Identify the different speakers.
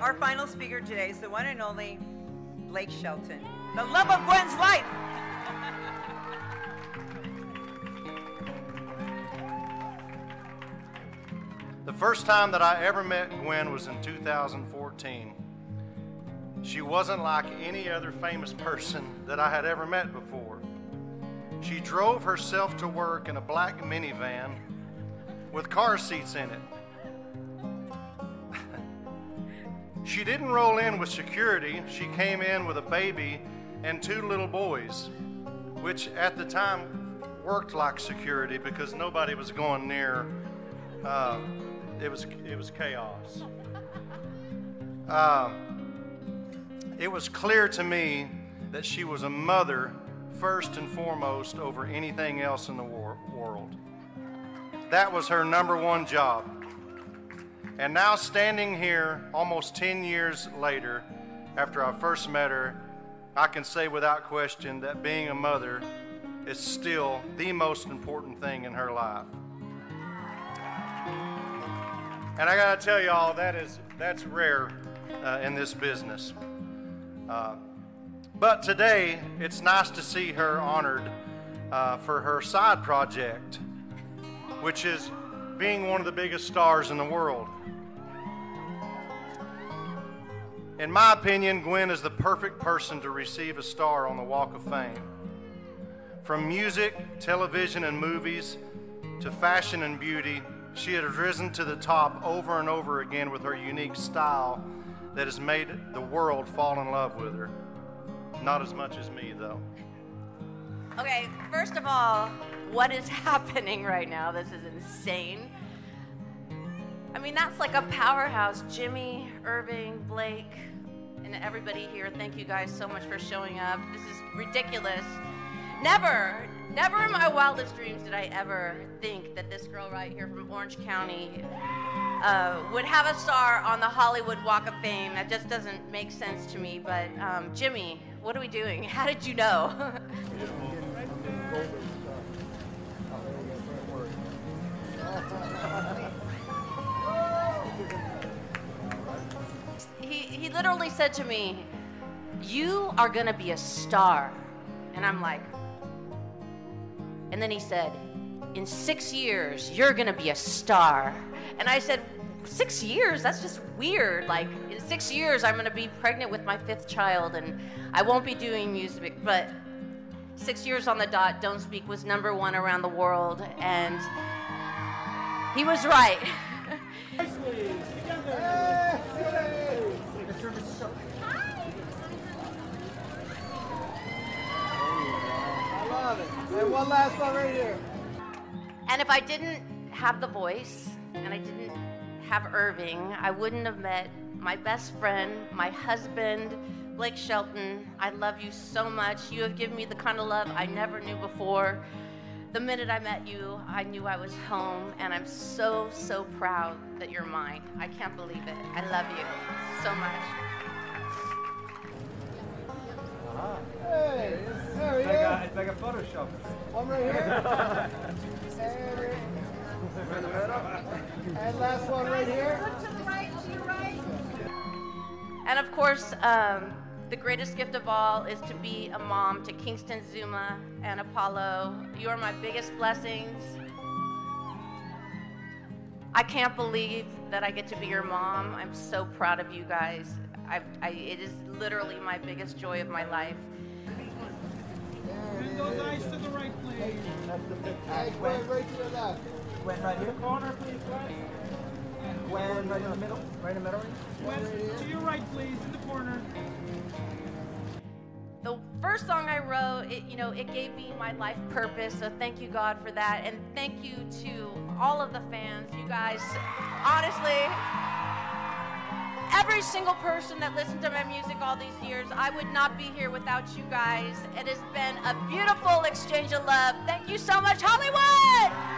Speaker 1: Our final speaker today is the one and only Blake Shelton, the love of Gwen's life.
Speaker 2: The first time that I ever met Gwen was in 2014. She wasn't like any other famous person that I had ever met before. She drove herself to work in a black minivan with car seats in it. She didn't roll in with security, she came in with a baby and two little boys, which at the time worked like security because nobody was going near. Uh, it was it was chaos. Um, it was clear to me that she was a mother first and foremost over anything else in the wor- world. That was her number one job. And now, standing here almost 10 years later, after I first met her, I can say without question that being a mother is still the most important thing in her life. And I got to tell y'all, that is, that's rare uh, in this business. Uh, but today, it's nice to see her honored uh, for her side project, which is being one of the biggest stars in the world. In my opinion, Gwen is the perfect person to receive a star on the Walk of Fame. From music, television, and movies to fashion and beauty, she has risen to the top over and over again with her unique style that has made the world fall in love with her. Not as much as me, though.
Speaker 3: Okay, first of all, what is happening right now? This is insane. I mean, that's like a powerhouse. Jimmy, Irving, Blake, and everybody here, thank you guys so much for showing up. This is ridiculous. Never, never in my wildest dreams did I ever think that this girl right here from Orange County uh, would have a star on the Hollywood Walk of Fame. That just doesn't make sense to me. But um, Jimmy, what are we doing? How did you know? he, he literally said to me, You are going to be a star. And I'm like, and then he said, In six years, you're going to be a star. And I said, Six years? That's just weird. Like, in six years, I'm going to be pregnant with my fifth child and I won't be doing music. But six years on the dot, Don't Speak was number one around the world. And he was right.
Speaker 4: And one last one right here.
Speaker 3: And if I didn't have the voice and I didn't have Irving, I wouldn't have met my best friend, my husband, Blake Shelton. I love you so much. You have given me the kind of love I never knew before. The minute I met you, I knew I was home, and I'm so, so proud that you're mine. I can't believe it. I love you so much.
Speaker 4: Hey, there he
Speaker 5: It's like a,
Speaker 4: is.
Speaker 5: it's like a Photoshop.
Speaker 4: One right here. and,
Speaker 5: in the middle.
Speaker 4: and last one right here.
Speaker 3: And of course, um, the greatest gift of all is to be a mom to Kingston Zuma and Apollo. You are my biggest blessings. I can't believe that I get to be your mom. I'm so proud of you guys. I, I, it is literally my biggest joy of my life.
Speaker 6: Bend those eyes to the right, please.
Speaker 4: Hey, Gwen, right to your left.
Speaker 5: Gwen, right here. Corner, please, Gwen. Gwen, right in the middle. Right in the middle.
Speaker 6: Gwen, to your right, please, in the corner.
Speaker 3: The first song I wrote, it, you know, it gave me my life purpose. So thank you, God, for that. And thank you to all of the fans. You guys, honestly, every single person that listened to my music all these years, I would not be here without you guys. It has been a beautiful exchange of love. Thank you so much, Hollywood!